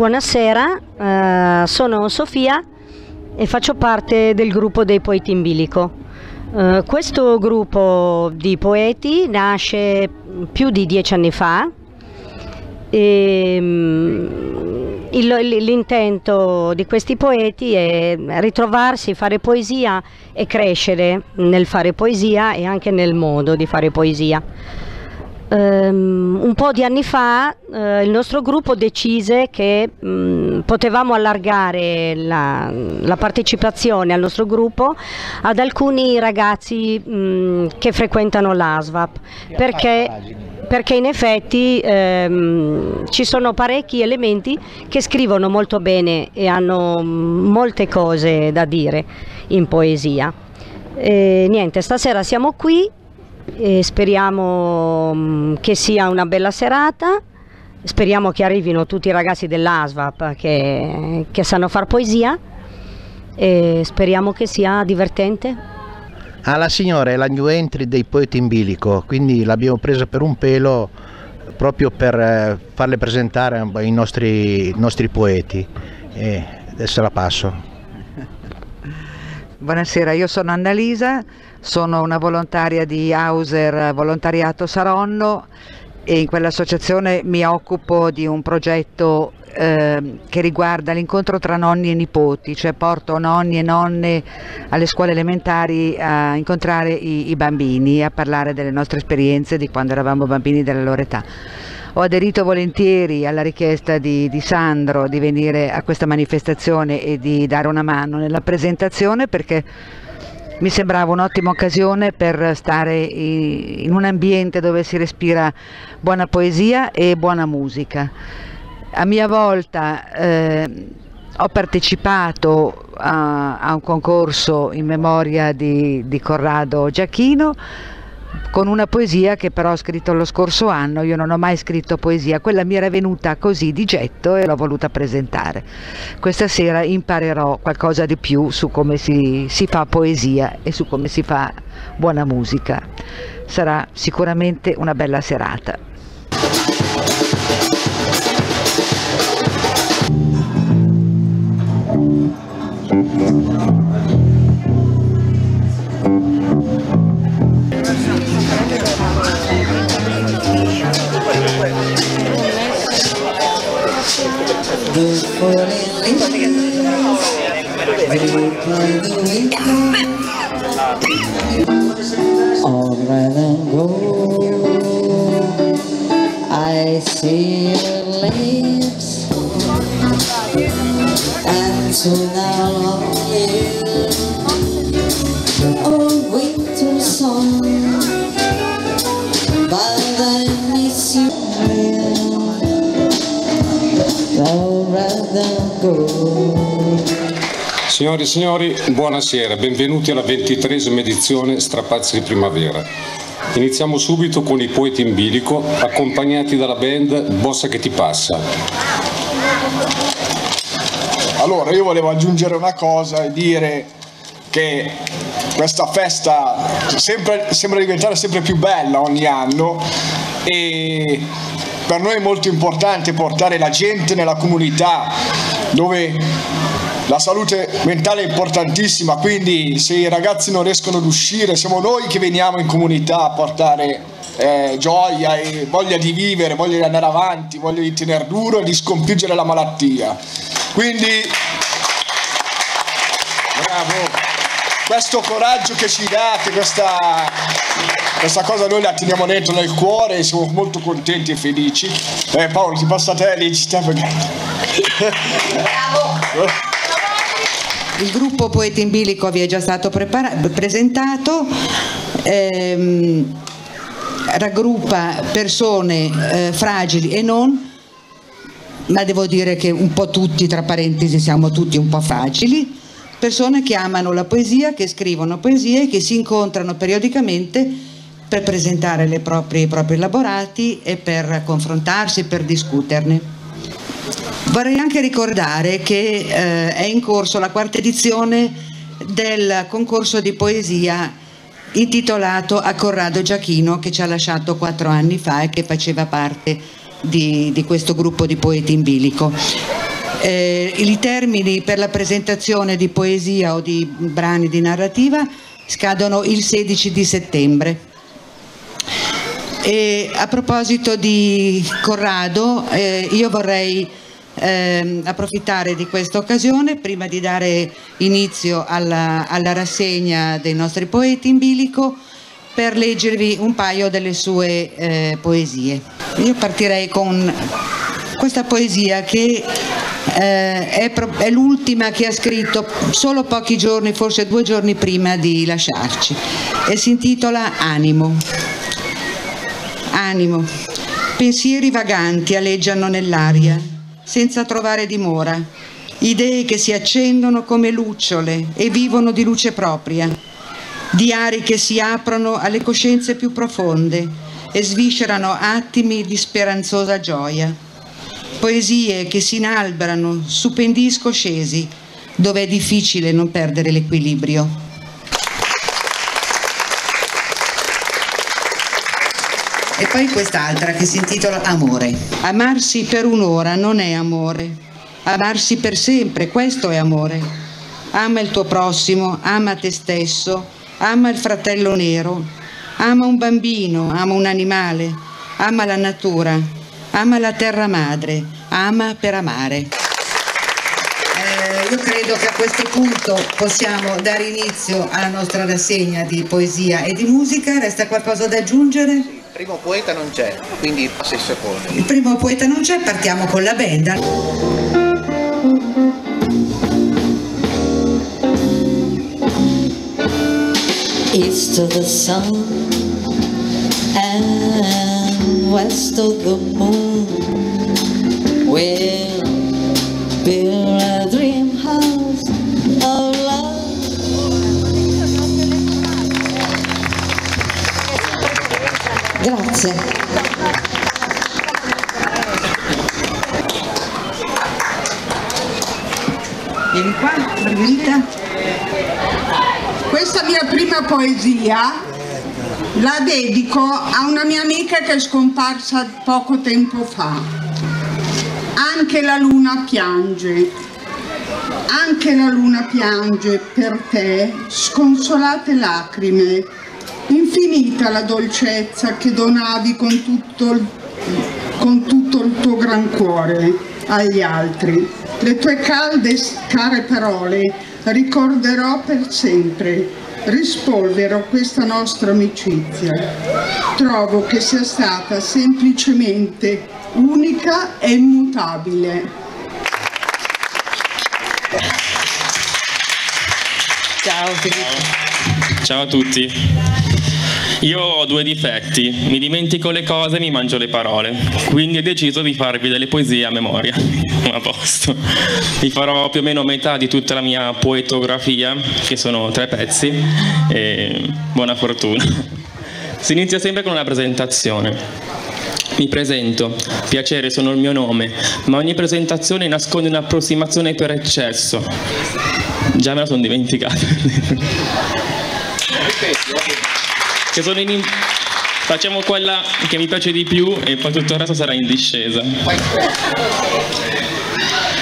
Buonasera, eh, sono Sofia e faccio parte del gruppo dei poeti in bilico. Eh, questo gruppo di poeti nasce più di dieci anni fa e mm, l'intento di questi poeti è ritrovarsi, fare poesia e crescere nel fare poesia e anche nel modo di fare poesia. Ehm, un po' di anni fa eh, il nostro gruppo decise che mh, potevamo allargare la, la partecipazione al nostro gruppo ad alcuni ragazzi mh, che frequentano l'ASVAP perché, perché in effetti ehm, ci sono parecchi elementi che scrivono molto bene e hanno mh, molte cose da dire in poesia. E niente, stasera siamo qui e speriamo mm, che sia una bella serata. Speriamo che arrivino tutti i ragazzi dell'ASVAP che, che sanno far poesia e speriamo che sia divertente. Ah, la signora è la new entry dei poeti in bilico, quindi l'abbiamo presa per un pelo proprio per eh, farle presentare i nostri, i nostri poeti. E adesso la passo. Buonasera, io sono Annalisa, sono una volontaria di Hauser Volontariato Saronno e in quell'associazione mi occupo di un progetto eh, che riguarda l'incontro tra nonni e nipoti, cioè porto nonni e nonne alle scuole elementari a incontrare i, i bambini, a parlare delle nostre esperienze di quando eravamo bambini della loro età. Ho aderito volentieri alla richiesta di, di, Sandro di venire a questa manifestazione e di dare una mano nella presentazione perché mi sembrava un'ottima occasione per stare in un ambiente dove si respira buona poesia e buona musica. A mia volta eh, ho partecipato a, a, un concorso in memoria di, di Corrado Giachino con una poesia che però ho scritto lo scorso anno, io non ho mai scritto poesia, quella mi era venuta così di getto e l'ho voluta presentare. Questa sera imparerò qualcosa di più su come si, si fa poesia e su come si fa buona musica. Sarà sicuramente una bella serata. Alright so now I'm here. Oh, winter song, but I miss you. Alright and go. Signori e signori, buonasera, benvenuti alla ventitresima edizione Strapazzi di Primavera. Iniziamo subito con i poeti in bilico, accompagnati dalla band Bossa che ti passa. Allora, io volevo aggiungere una cosa e dire che questa festa sempre, sembra diventare sempre più bella ogni anno e per noi è molto importante portare la gente nella comunità dove la salute mentale è importantissima, quindi se i ragazzi non riescono ad uscire, siamo noi che veniamo in comunità a portare eh, gioia e voglia di vivere, voglia di andare avanti, voglia di tenere duro e di sconfiggere la malattia. Quindi, bravo, questo coraggio che ci date, questa, questa cosa noi la teniamo dentro nel cuore e siamo molto contenti e felici. Eh, Paolo, ti passa a te, legita perché... Bravo! Il gruppo Poeti in Bilico vi è già stato presentato, ehm, raggruppa persone eh, fragili e non, ma devo dire che un po' tutti, tra parentesi, siamo tutti un po' fragili, persone che amano la poesia, che scrivono poesie che si incontrano periodicamente per presentare proprie, i propri elaborati e per confrontarsi, per discuterne. Vorrei anche ricordare che eh, è in corso la quarta edizione del concorso di poesia intitolato a Corrado Giachino che ci ha lasciato quattro anni fa e che faceva parte di, di questo gruppo di poeti in bilico. Eh, I termini per la presentazione di poesia o di brani di narrativa scadono il 16 di settembre. E a proposito di Corrado, eh, io vorrei ehm, approfittare di questa occasione prima di dare inizio alla, alla rassegna dei nostri poeti in bilico per leggervi un paio delle sue eh, poesie. Io partirei con questa poesia che eh, è, è l'ultima che ha scritto solo pochi giorni, forse due giorni prima di lasciarci e si intitola Animo. Animo, pensieri vaganti aleggiano nell'aria, senza trovare dimora, idee che si accendono come lucciole e vivono di luce propria, diari che si aprono alle coscienze più profonde e sviscerano attimi di speranzosa gioia, poesie che si inalberano su pendisco scesi, dove è difficile non perdere l'equilibrio. E poi quest'altra che si intitola Amore. Amarsi per un'ora non è amore, amarsi per sempre, questo è amore. Ama il tuo prossimo, ama te stesso, ama il fratello nero, ama un bambino, ama un animale, ama la natura, ama la terra madre, ama per amare. Eh, io credo che a questo punto possiamo dare inizio alla nostra rassegna di poesia e di musica. Resta qualcosa da aggiungere? Il primo poeta non c'è, quindi passa il secondo. Il primo poeta non c'è, partiamo con la band. East of the sun and west of the moon. We'll build a dream house of love. Grazie. Vieni qua, Margherita. Questa mia prima poesia la dedico a una mia amica che è scomparsa poco tempo fa. Anche la luna piange, anche la luna piange per te, sconsolate lacrime, infinita la dolcezza che donavi con tutto il, con tutto il tuo gran cuore agli altri. Le tue calde, care parole ricorderò per sempre. Rispolverò questa nostra amicizia. Trovo che sia stata semplicemente unica e immutabile. Ciao Filippo. Ciao a tutti. Io ho due difetti, mi dimentico le cose e mi mangio le parole, quindi ho deciso di farvi delle poesie a memoria. A posto. Vi farò più o meno metà di tutta la mia poetografia, che sono tre pezzi, e buona fortuna. Si inizia sempre con una presentazione. Mi presento, piacere sono il mio nome, ma ogni presentazione nasconde un'approssimazione per eccesso. Già me la sono dimenticata. che sono in... Facciamo quella che mi piace di più e poi tutto il resto sarà in discesa.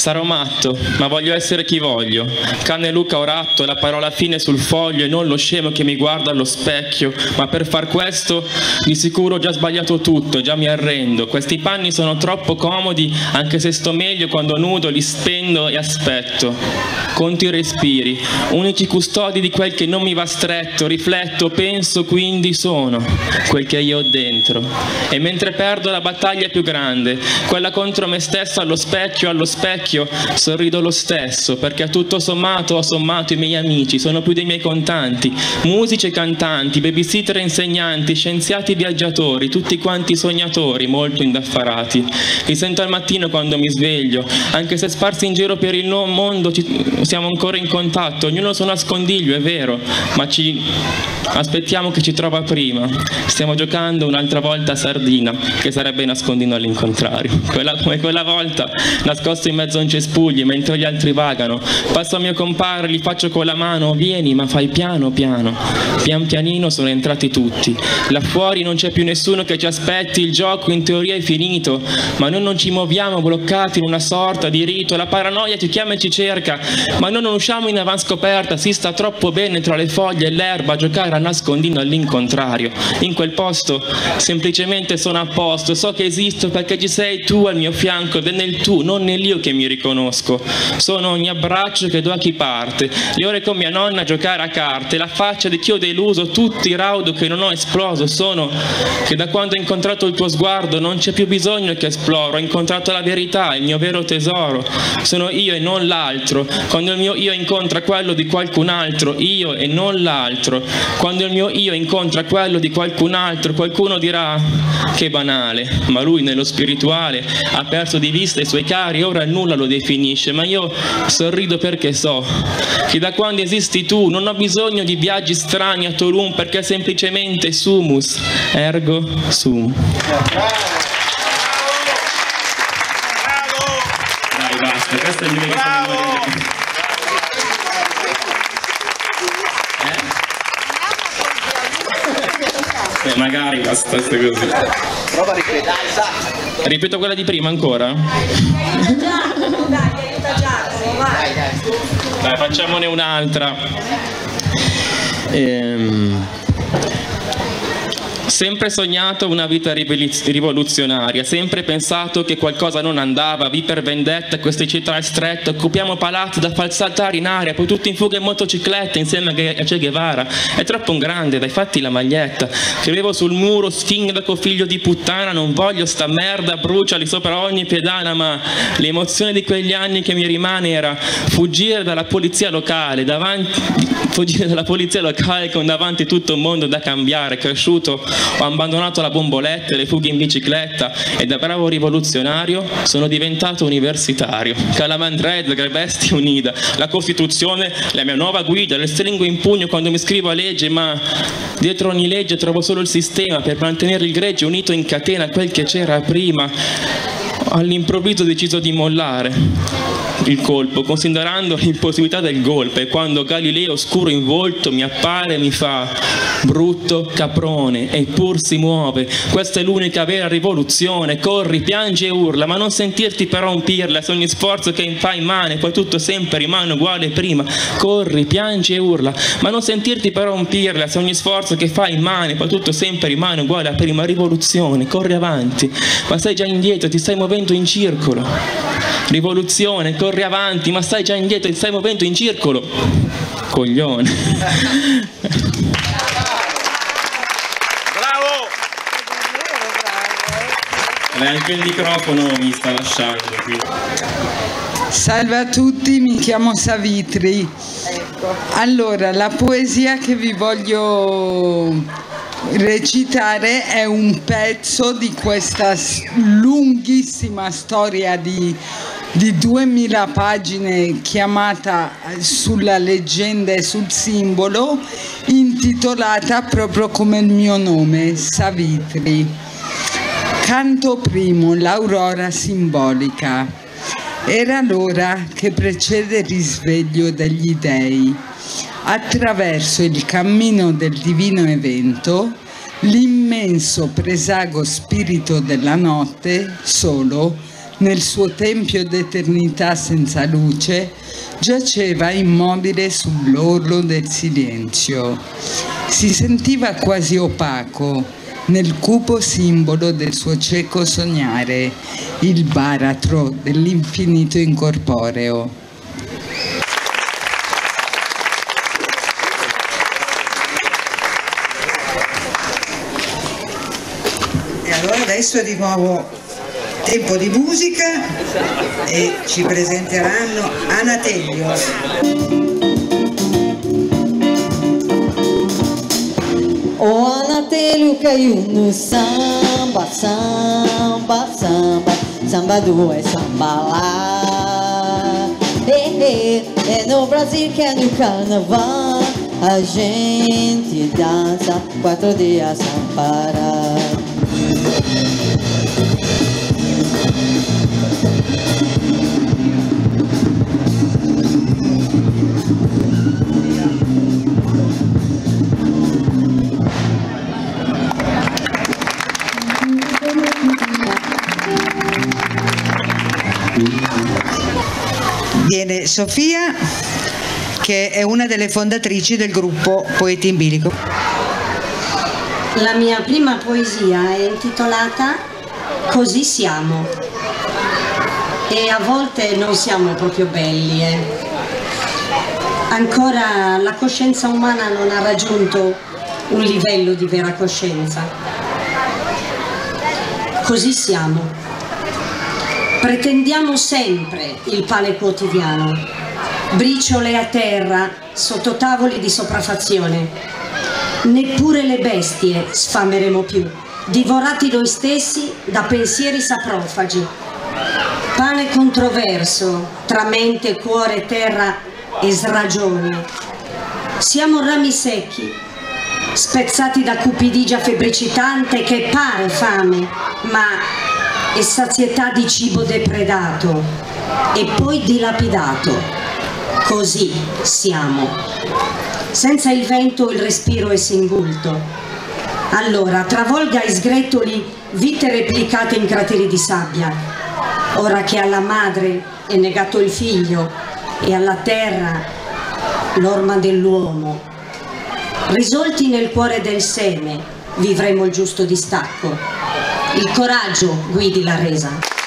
Sarò matto, ma voglio essere chi voglio. Canne Luca o ratto, la parola fine sul foglio e non lo scemo che mi guarda allo specchio. Ma per far questo di sicuro ho già sbagliato tutto, già mi arrendo. Questi panni sono troppo comodi, anche se sto meglio quando nudo, li spendo e aspetto. Conto i respiri, unici custodi di quel che non mi va stretto. Rifletto, penso, quindi sono quel che io ho dentro. E mentre perdo la battaglia più grande, quella contro me stesso allo specchio, allo specchio, sorrido lo stesso, perché tutto sommato ho sommato i miei amici, sono più dei miei contanti, musici e cantanti, babysitter e insegnanti, scienziati e viaggiatori, tutti quanti sognatori, molto indaffarati. Li sento al mattino quando mi sveglio, anche se sparsi in giro per il mondo ci- siamo ancora in contatto, ognuno suo nascondiglio, è vero, ma ci aspettiamo che ci trova prima. Stiamo giocando un'altra volta a sardina, che sarebbe nascondino all'incontrario. Quella, come quella volta, nascosto in mezzo sono cespugli mentre gli altri vagano. Passo al mio compare, gli faccio con la mano, vieni ma fai piano piano. Pian pianino sono entrati tutti. Là fuori non c'è più nessuno che ci aspetti, il gioco in teoria è finito, ma noi non ci muoviamo bloccati in una sorta di rito. La paranoia ci chiama e ci cerca, ma noi non usciamo in avanscoperta, si sta troppo bene tra le foglie e l'erba a giocare a nascondino all'incontrario. In quel posto semplicemente sono a posto, so che esisto perché ci sei tu al mio fianco ed è nel tu, non nell'io che mi riconosco. Sono ogni abbraccio che do a chi parte, le ore con mia nonna a giocare a carte, la faccia di chi ho deluso, tutti i raudo che non ho esploso. Sono che da quando ho incontrato il tuo sguardo non c'è più bisogno che esploro, ho incontrato la verità, il mio vero tesoro. Sono io e non l'altro. Quando il mio io incontra quello di qualcun altro, io e non l'altro. Quando il mio io incontra quello di qualcun altro, qualcuno dirà che banale, ma lui nello spirituale ha perso di vista i suoi cari, ora nulla lo definisce, ma io sorrido perché so che da quando esisti tu non ho bisogno di viaggi strani a Tulum perché semplicemente sumus, ergo sum. Dai, basta, questo è mio Eh, magari bastasse così. Prova a ripetere. Ripeto quella di prima ancora? Dai, facciamone un'altra. Ehm, Sempre sognato una vita rivoluzionaria, sempre pensato che qualcosa non andava, vi per vendetta, queste città strette, occupiamo palazzi da far saltare in aria, poi tutti in fuga in motocicletta insieme a Che Guevara. È troppo un grande, dai fatti la maglietta. Scrivevo sul muro, sfindaco figlio di puttana, non voglio sta merda, bruciali sopra ogni pedana, ma l'emozione di quegli anni che mi rimane era fuggire dalla polizia locale, davanti, fuggire dalla polizia locale con davanti tutto un mondo da cambiare, cresciuto ho abbandonato la bomboletta le fughe in bicicletta e da bravo rivoluzionario sono diventato universitario. Calamandred, Grebesti Unida, la Costituzione, la mia nuova guida, le stringo in pugno quando mi scrivo a legge, ma dietro ogni legge trovo solo il sistema per mantenere il gregge unito in catena a quel che c'era prima. All'improvviso ho deciso di mollare il colpo, considerando l'impossibilità del golpe. Quando Galileo scuro in volto mi appare e mi fa brutto caprone, eppur si muove. Questa è l'unica vera rivoluzione. Corri, piangi e urla, ma non sentirti però un pirla. Se ogni sforzo che fai immane, poi tutto sempre rimane uguale prima. Corri, piangi e urla, ma non sentirti però un pirla. Se ogni sforzo che fai immane, poi tutto sempre rimane uguale a prima. Rivoluzione, corri avanti, ma sei già indietro, ti stai muovendo in circolo. Rivoluzione, corri avanti, ma stai già indietro, ti stai muovendo in circolo. Coglione. Beh, anche il microfono mi sta lasciando qui. Salve a tutti, mi chiamo Savitri. Allora, la poesia che vi voglio recitare è un pezzo di questa lunghissima storia di, di 2000 pagine chiamata eh, Sulla leggenda e sul simbolo, intitolata proprio come il mio nome, Savitri. Canto primo, l'aurora simbolica. Era l'ora che precede il risveglio degli dei. Attraverso il cammino del divino evento, l'immenso presago spirito della notte, solo, nel suo tempio d'eternità senza luce, giaceva immobile sull'orlo del silenzio. Si sentiva quasi opaco nel cupo simbolo del suo cieco sognare, il baratro dell'infinito incorporeo. E allora adesso di nuovo tempo di musica e ci presenteranno Anatelio. O Anatelio caiu no samba, samba, samba, samba do é samba lá. É no Brasil que é no carnaval, a gente dança quatro dias sem parar. Viene Sofia che è una delle fondatrici del gruppo Poeti in Bilico. La mia prima poesia è intitolata Così siamo e a volte non siamo proprio belli. Eh. Ancora la coscienza umana non ha raggiunto un livello di vera coscienza. Così siamo. Pretendiamo sempre il pane quotidiano, briciole a terra sotto tavoli di sopraffazione. Neppure le bestie sfameremo più, divorati noi stessi da pensieri saprofagi. Pane controverso tra mente, cuore, terra e sragione. Siamo rami secchi, spezzati da cupidigia febbricitante che pare fame, ma è sazietà di cibo depredato e poi dilapidato. Così siamo. Senza il vento il respiro è singulto. Allora, travolga e sgretoli vite replicate in crateri di sabbia. Ora che alla madre è negato il figlio e alla terra l'orma dell'uomo. Risolti nel cuore del seme vivremo il giusto distacco. Il coraggio guidi la resa.